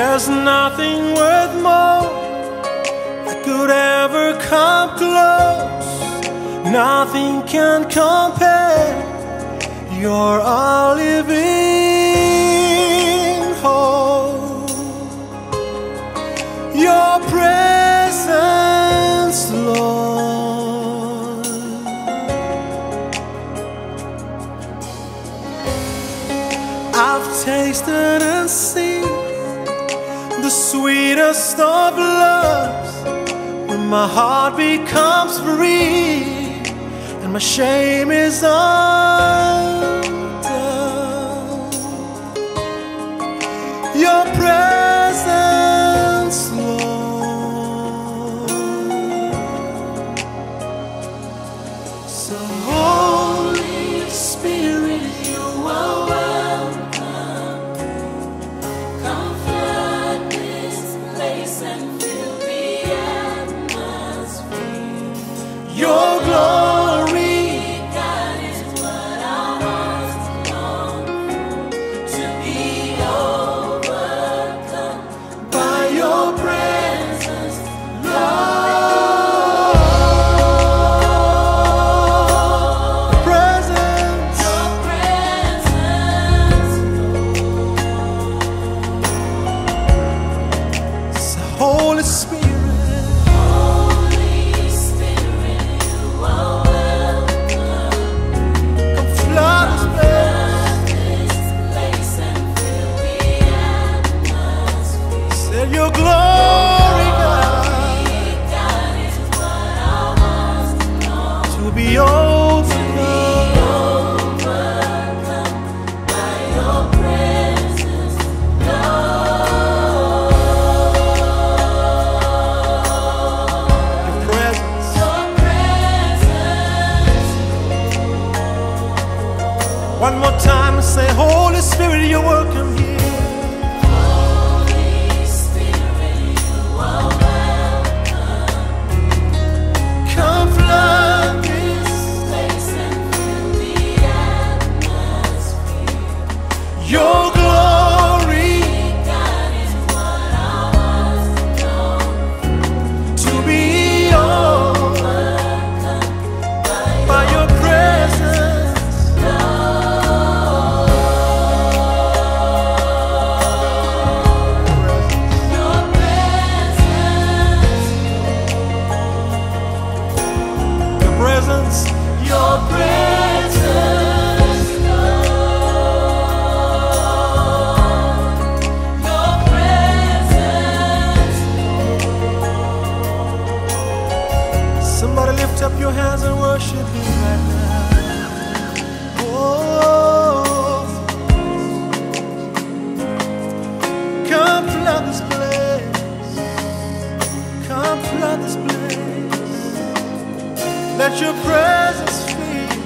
There's nothing worth more that could ever come close. Nothing can compare. You're our living hope. Your presence, Lord. I've tasted and seen sweetest of loves when my heart becomes free and my shame is undone. Your presence, Lord. So, Your One more time lift up your hands and worship Him right now. Oh, come flood this place. Come flood this place. Let your presence fill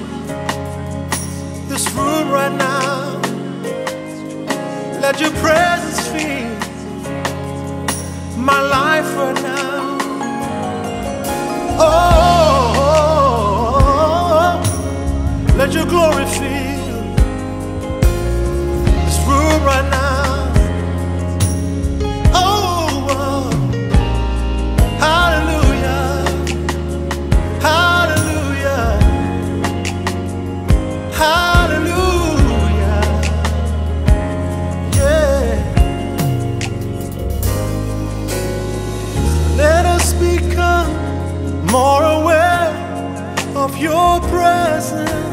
this room right now. Let your presence fill my life right now. Let your glory fill this room right now. Oh, oh, hallelujah, hallelujah, hallelujah, yeah. Let us become more aware of your presence.